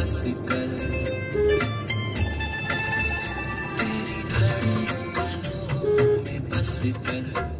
बस कर तेरी धड़कनों में बस कर